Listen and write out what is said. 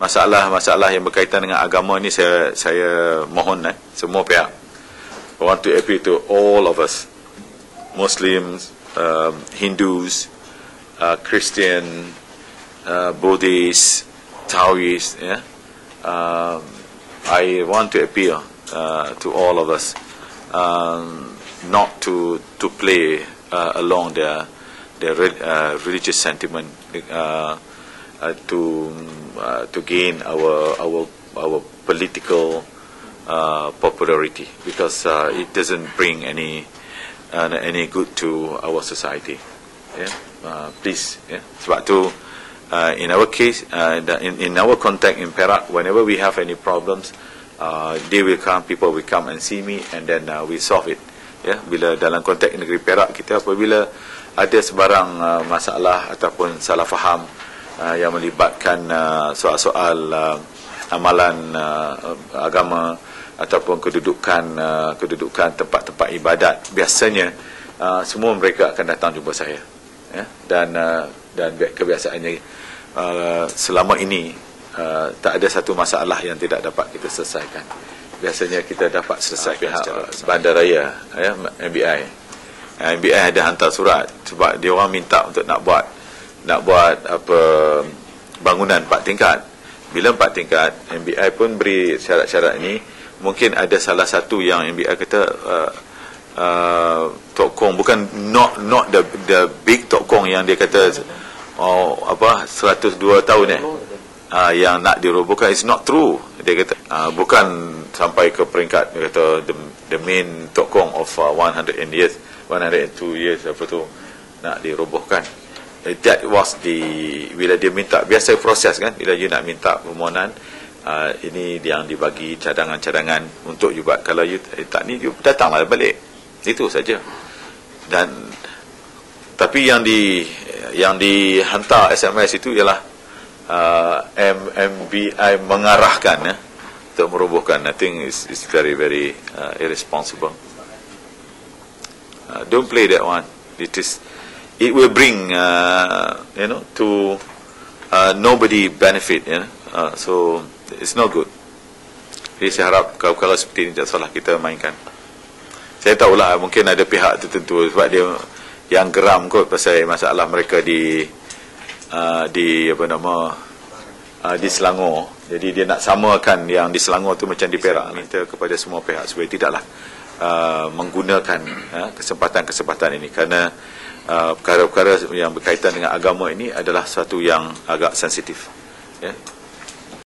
masalah-masalah yang berkaitan dengan agama ni saya saya mohon eh semua pihak. I want to appeal to all of us. Muslims um, Hindus uh, Christian uh, Buddhists Taoists yeah? Um, I want to appeal uh, to all of us um, not to to play uh, along the the uh, religious sentiment uh, uh, to uh, to gain our our our political uh, popularity because uh, it doesn't bring any uh, any good to our society. Yeah, uh, please. Yeah, sebab tu uh, in our case, uh, in in our contact in Perak, whenever we have any problems, uh, they will come. People will come and see me, and then uh, we solve it. Ya, bila dalam konteks negeri Perak kita apabila ada sebarang uh, masalah ataupun salah faham uh, yang melibatkan uh, soal-soal uh, amalan uh, agama ataupun kedudukan uh, kedudukan tempat-tempat ibadat. Biasanya uh, semua mereka akan datang jumpa saya ya. Dan uh, dan kebiasaannya uh, selama ini uh, tak ada satu masalah yang tidak dapat kita selesaikan. Biasanya kita dapat selesaikan uh, secara bandaraya ya MBI MBI ada hantar surat sebab dia orang minta untuk nak buat nak buat apa bangunan empat tingkat. Bila empat tingkat MBI pun beri syarat-syarat ini mungkin ada salah satu yang MBI kata uh, uh, tokong bukan not not the the big tokong yang dia kata oh apa 102 tahun eh. Uh, yang nak dirobohkan is not true. Dia kata uh, bukan sampai ke peringkat dia kata the, the main tokong of uh, 100 years 102 years apa tu nak dirobohkan that was the bila dia minta biasa proses kan bila you nak minta permohonan uh, ini yang dibagi cadangan-cadangan untuk you buat. Kalau you eh, tak ni you datanglah balik. Itu saja. Dan tapi yang di yang dihantar SMS itu ialah uh, MMBI mengarahkan ya untuk merobohkan I think is is very very uh, irresponsible. Uh, don't play that one. It is it will bring uh, you know to uh, nobody benefit you know uh, so it's not good jadi saya harap kalau, kalau seperti ini tak salah kita mainkan saya tahulah mungkin ada pihak tertentu sebab dia yang geram kot pasal masalah mereka di uh, di apa nama uh, di Selangor. Jadi dia nak samakan yang di Selangor tu macam di Perak. Minta kepada semua pihak supaya tidaklah uh, menggunakan uh, kesempatan-kesempatan ini kerana uh, perkara-perkara yang berkaitan dengan agama ini adalah satu yang agak sensitif. Ya.